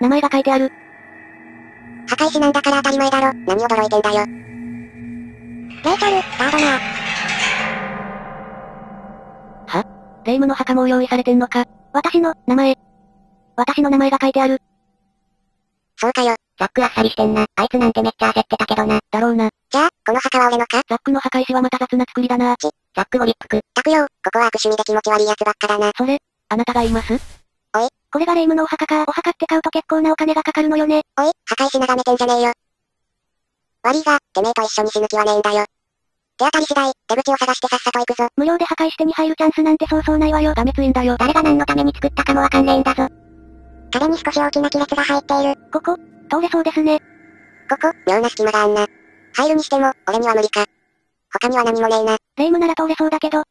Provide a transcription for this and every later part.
名前が書いてある。破壊しなんだから当たり前だろ。何驚いてんだよ。レイチャル、ガードナー。は？霊夢の墓も用意されてんのか私の、名前。私の名前が書いてある。そうかよ。ザックあっさりしてんな。あいつなんてめっちゃ焦ってたけどな。だろうな。じゃあ、この墓は俺のかザックの墓石はまた雑な作りだな。ち、ザックご立腹。たくよ、ここは悪趣味で気持ち悪い奴ばっかだな。それ、あなたが言います？おい。これが霊夢のお墓か。お墓って買うと結構なお金がかかるのよね。おい、破壊し眺めてんじゃねえよ。悪いが、てめえと一緒に死ぬ気はねえんだよ。手当たり次第、出口を探してさっさと行くぞ。無料で破壊してに入るチャンスなんてそうそうないわよ。ダメツインだよ。誰が何のために作ったかもわかんねえんだぞ。壁に少し大きな亀裂が入っている。ここ、通れそうですね。ここ、妙な隙間があんな。入るにしても、俺には無理か。他には何もねえな。霊夢なら通れそうだけど。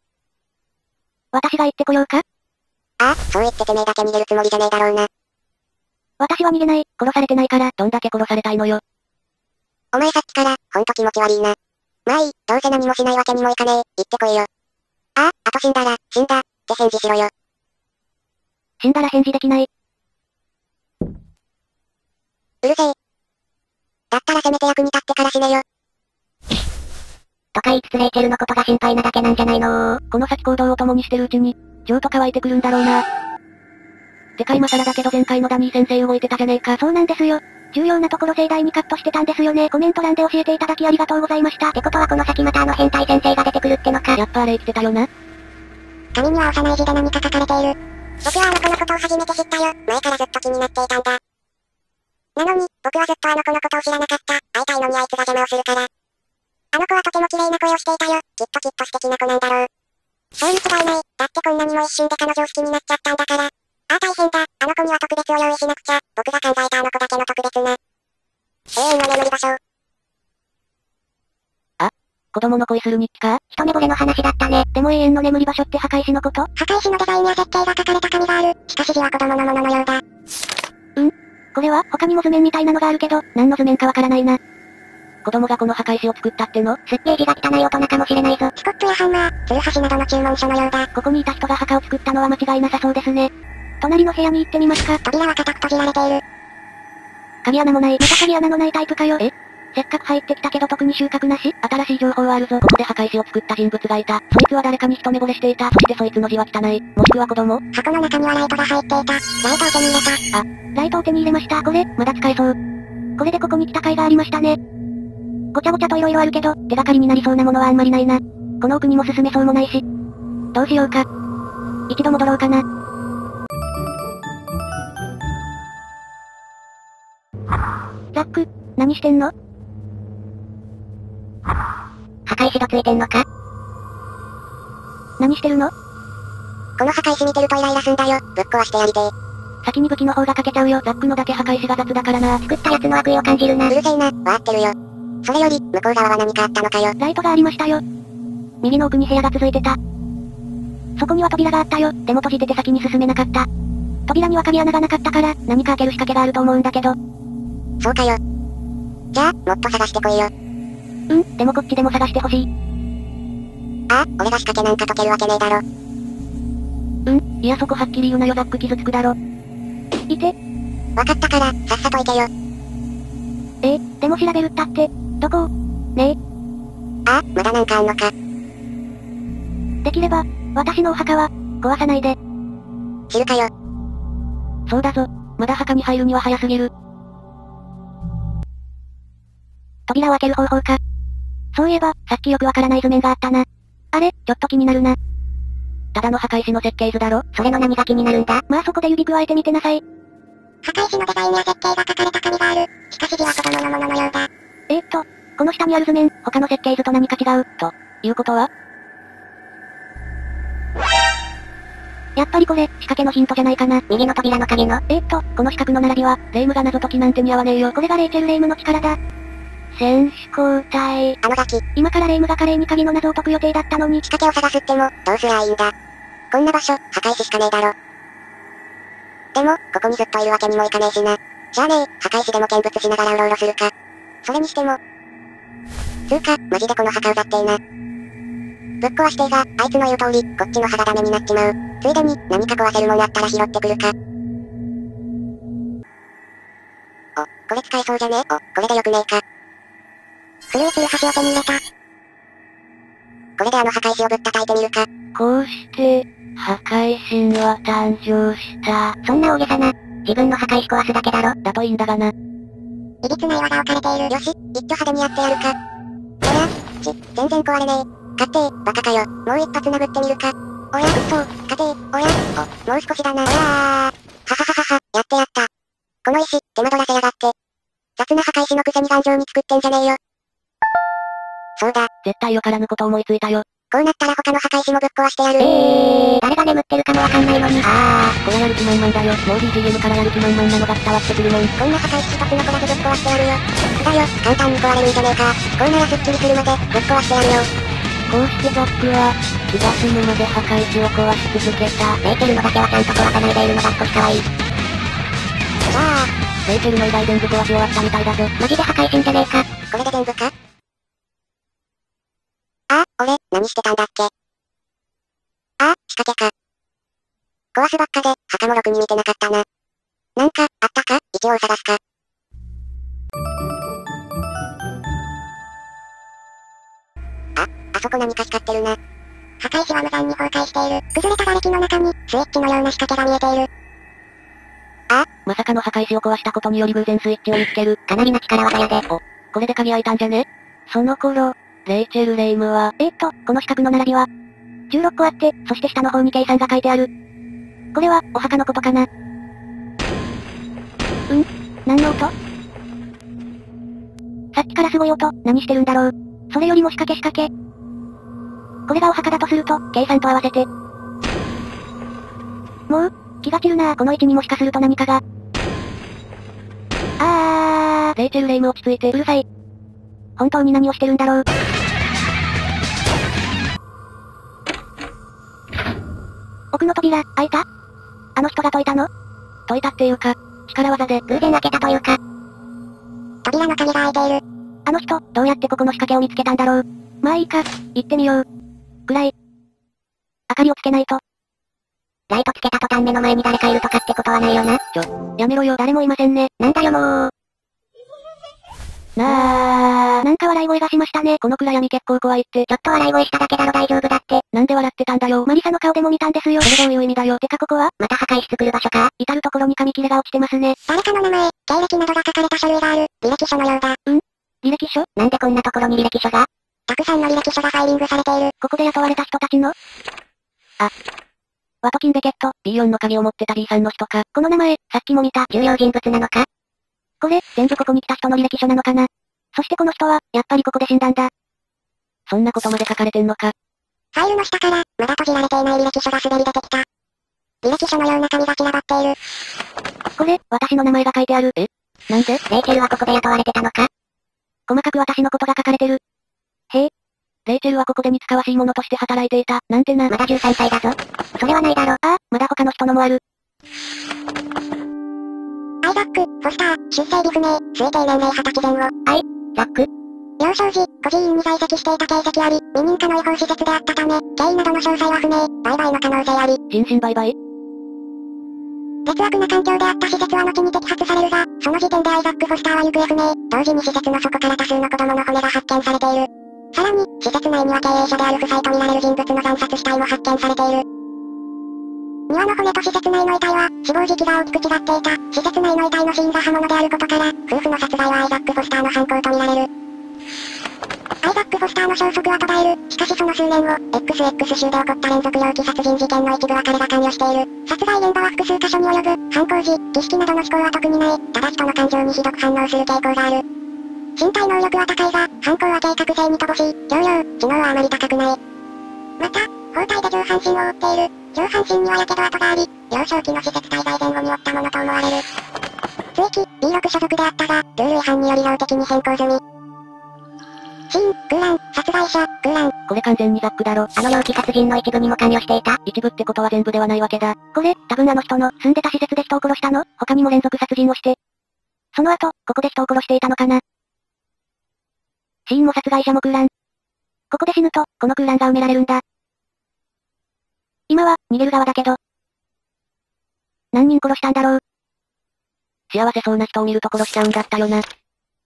私が行ってこようか？ああ、そう言っててめえだけ逃げるつもりじゃねえだろうな。私は逃げない。殺されてないから。どんだけ殺されたいのよ。お前さっきから、ほんと気持ち悪いな。まあいい、どうせ何もしないわけにもいかねえ。行ってこいよ。ああ、あと死んだら、死んだ、って返事しろよ。死んだら返事できない。うるせえ。だったらせめて役に立ってから死ねよ。とか言いつつレイチェルのことが心配なだけなんじゃないのこの先行動を共にしてるうちに、情と乾いてくるんだろうな。でかいマサラだけど前回のダニー先生動いてたじゃねえか。そうなんですよ。重要なところ盛大にカットしてたんですよね。コメント欄で教えていただきありがとうございました。ってことはこの先またあの変態先生が出てくるってのか。やっぱあれ生きてたよな。紙には幼い字で何か書かれている。僕はあの子のことを初めて知ったよ。前からずっと気になっていたんだ。なのに、僕はずっとあの子のことを知らなかった。会いたいのにあいつが邪魔をするから。あの子はとても綺麗な声をしていたよ。きっときっと素敵な子なんだろう。そうに違いない。だってこんなにも一瞬で彼女を好きになっちゃったんだから。ああ大変だ。あの子には特別を用意しなくちゃ。僕が考えたあの子だけの特別な。永遠の眠り場所。子供の恋する日記か？一目惚れの話だったね。でも永遠の眠り場所って墓石のこと？破壊石のデザインや設計が書かれた紙がある。しかし字は子供のもののようだ。これは他にも図面みたいなのがあるけど、何の図面かわからないな。子供がこの墓石を作ったっての？すっげが汚い大人かもしれないぞ。スコップやハンマー、ツルハシなどの注文書のようだ。ここにいた人が墓を作ったのは間違いなさそうですね。隣の部屋に行ってみますか扉は固く閉じられている。鍵穴もない。また鍵穴のないタイプかよ。え？せっかく入ってきたけど特に収穫なし新しい情報はあるぞ。ここで墓石を作った人物がいた。そいつは誰かに一目惚れしていた。そしてそいつの字は汚い。もしくは子供？箱の中にはライトが入っていた。ライトを手に入れた。ライトを手に入れました。これ、まだ使えそう。これでここに来た甲斐がありましたね。ごちゃごちゃと色々あるけど、手がかりになりそうなものはあんまりないな。この奥にも進めそうもないし。どうしようか。一度戻ろうかな。ザック、何してんの？墓石がついてんのか？何してるの？この墓石見てるとイライラすんだよ。ぶっ壊してやりてえ。先に武器の方がかけちゃうよ。ザックのだけ墓石が雑だからな。作った奴の悪意を感じるな。うるせえな、わってるよ。それより、向こう側は何かあったのかよ。ライトがありましたよ。右の奥に部屋が続いてた。そこには扉があったよ。でも閉じてて先に進めなかった。扉には鍵穴がなかったから、何か開ける仕掛けがあると思うんだけど。そうかよ。じゃあ、もっと探してこいよ。うん、でもこっちでも探してほしい。ああ、俺が仕掛けなんか解けるわけねえだろ。うん、いやそこはっきり言うなよザック傷つくだろ。いて、わかったから、さっさと行けよ。えー、でも調べるったって、どこを？ねああ、まだなんかあんのか。え、できれば、私のお墓は、壊さないで。知るかよ。そうだぞ、まだ墓に入るには早すぎる。扉を開ける方法か。そういえば、さっきよくわからない図面があったな。あれ、ちょっと気になるな。ただの墓石の設計図だろ？それの何が気になるんだ？まあそこで指くわえてみてなさい。墓石のデザインや設計が書かれた紙がある。しかし字は子供のもののようだ。えー、っと、この下にある図面、他の設計図と何か違う、と、いうことは？やっぱりこれ、仕掛けのヒントじゃないかな。右の扉の鍵の。えー、っと、この四角の並びは、レイムが謎解きなんて似合わねえよ。これがレイチェル・レイムの力だ。選手交代。あのガキ。今からレイムが華麗に鍵の謎を解く予定だったのに。仕掛けを探すっても、どうすりゃいいんだ。こんな場所、墓石しかねえだろ。でも、ここにずっといるわけにもいかねえしな。じゃあねえ、墓石でも見物しながらうろうろするか。それにしても、つうか、マジでこの墓うざってえな。ぶっ壊してえが、あいつの言う通り、こっちの歯がダメになっちまう。ついでに、何か壊せるもんあったら拾ってくるか。お、これ使えそうじゃねお、これでよくねえか。古いツルハシを手に入れた。これであの墓石をぶったたいてみるか。こうして、破壊神は誕生した。そんな大げさな。自分の墓石壊すだけだろ。だといいんだがな。いびつない技をかれている。よし、一挙派手にやってやるか。おや、ち、全然壊れねえ。勝手バカかよ。もう一発殴ってみるか。おや、そう、勝ておや、お、もう少しだな。おやー。ははははは、やってやった。この石、手間取らせやがって。雑な墓石のくせに頑丈に作ってんじゃねえよ。そうだ、絶対よからぬこと思いついたよ。こうなったら他の墓石もぶっ壊してやる。えー誰が眠ってるかもわかんないのに。あこれやる気満々だよ。もう BGM からやる気満々なのが伝わってくるもん。ー、こんな墓石一つ残らずぶっ壊してやるよ。だよ、簡単に壊れるんじゃねえか。こうならすっきりするまで、ぶっ壊してやるよ。こうしてザックは、気が済むまで墓石を壊し続けた。レイチェルのだけはちゃんと壊さないでいるのが少し可愛い。じゃあ、レイチェルの依頼全部壊し終わったみたいだぞ。マジで破壊神じゃねえか。これで全部か？何してたんだっけ？あ、仕掛けか。壊すばっかで、墓もろくに見てなかったな。なんか、あったか？一応探すか。あ、あそこ何か光ってるな。墓石は無残に崩壊している。崩れた瓦礫の中に、スイッチのような仕掛けが見えている。まさかの墓石を壊したことにより偶然スイッチを見つける。かなりな力技やで。お、これで鍵開いたんじゃね？その頃、レイチェル・レイムは、えーっと、この四角の並びは、16個あって、そして下の方に計算が書いてある。これは、お墓のことかな。うん？何の音？さっきからすごい音、何してるんだろう。それよりも仕掛け仕掛け。これがお墓だとすると、計算と合わせて。もう、気が散るなぁこの位置にもしかすると何かが。あー、レイチェル・レイム落ち着いてうるさい。本当に何をしてるんだろう。奥の扉、開いた？あの人が解いたの？解いたっていうか、力技で、偶然開けたというか。扉の鍵が開いている。あの人、どうやってここの仕掛けを見つけたんだろう？まあいいか、行ってみよう。暗い。明かりをつけないと。ライトつけた途端目の前に誰かいるとかってことはないよな。やめろよ。誰もいませんね。なんだよもう。なー、なんか笑い声がしましたね。この暗闇結構怖いって、ちょっと笑い声しただけだろ大丈夫だって。なんで笑ってたんだよ。マリサの顔でも見たんですよ。それどういう意味だよ。てかここは？また破壊室来る場所か？至るところに紙切れが落ちてますね。誰かの名前、経歴などが書かれた書類がある。履歴書のようだ。履歴書？なんでこんなところに履歴書が？たくさんの履歴書がファイリングされている。ここで雇われた人たちの？あ。ワトキンベケット、B4 の鍵を持ってた B さんの人か。この名前、さっきも見た重要人物なのか？これ、全部ここに来た人の履歴書なのかな？そしてこの人は、やっぱりここで死んだんだ。そんなことまで書かれてんのか？ファイルの下から、まだ閉じられていない履歴書が滑り出てきた。履歴書のような紙が散らばっている。これ、私の名前が書いてある。え？なんで？レイチェルはここで雇われてたのか？細かく私のことが書かれてる。へえ、レイチェルはここで似つかわしいものとして働いていた。なんてな。まだ13歳だぞ。それはないだろ。ああ、まだ他の人のもある。ザック、フォスター、出生日不明、推定年齢20歳前後。アイ、ザック？幼少時、孤児院に在籍していた形跡あり、未認可の違法施設であったため、経緯などの詳細は不明、売買の可能性あり。人身売買？劣悪な環境であった施設は後に摘発されるが、その時点でアイザック・フォスターは行方不明。同時に施設の底から多数の子供の骨が発見されている。さらに、施設内には経営者である夫妻と見られる人物の惨殺死体も発見されている。庭の骨と施設内の遺体は、死亡時期が大きく違っていた。施設内の遺体の死因が刃物であることから、夫婦の殺害はアイザック・フォスターの犯行と見られる。アイザック・フォスターの消息は途絶える。しかしその数年後、XX 州で起こった連続猟奇殺人事件の一部は彼が関与している。殺害現場は複数箇所に及ぶ。犯行時、儀式などの思考は特にない。ただ人の感情にひどく反応する傾向がある。身体能力は高いが、犯行は計画性に乏しい。教養、知能はあまり高くない。また、包帯で上半身を覆っている。上半身には火傷跡があり、幼少期の施設滞在前後に負ったものと思われる。追記、B6 所属であったが、ルール違反により量的に変更済み。死因、空欄、殺害者、空欄。これ完全にザックだろ。あの猟奇殺人の一部にも関与していた。一部ってことは全部ではないわけだ。これ、多分あの人の住んでた施設で人を殺したの？他にも連続殺人をして。その後、ここで人を殺していたのかな？死因も殺害者も空欄。ここで死ぬと、この空欄が埋められるんだ。今は、逃げる側だけど。何人殺したんだろう。幸せそうな人を見ると殺しちゃうんだったよな。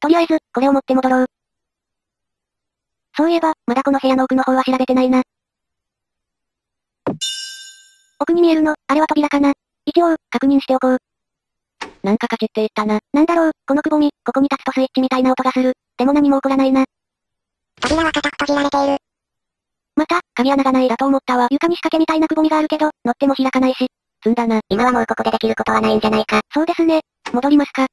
とりあえず、これを持って戻ろう。そういえば、まだこの部屋の奥の方は調べてないな。奥に見えるの、あれは扉かな。一応、確認しておこう。なんかカチって言ったな。なんだろう、このくぼみ、ここに立つとスイッチみたいな音がする。でも何も起こらないな。扉は固く閉じられている。鍵穴がないだと思ったわ。床に仕掛けみたいなくぼみがあるけど、乗っても開かないし。積んだな。今はもうここでできることはないんじゃないか。そうですね。戻りますか。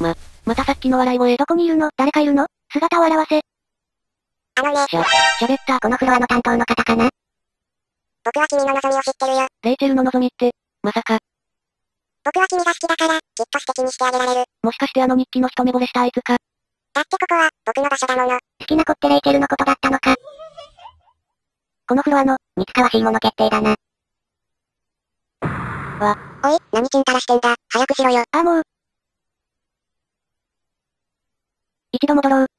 ま、またさっきの笑い声。どこにいるの？誰かいるの？姿を現せ。あのね、しゃ、喋った。このフロアの担当の方かな僕は君の望みを知ってるよ。レイチェルの望みって、まさか、僕は君が好きだから、きっと素敵にしてあげられる。もしかしてあの日記の一目惚れしたあいつか。だってここは、僕の場所だもの。好きな子ってレイチェルのことだったのか。このフロアの、似つかわしいもの決定だな。わ。おい、何チンたらしてんだ。早くしろよ。ああもう。一度戻ろう。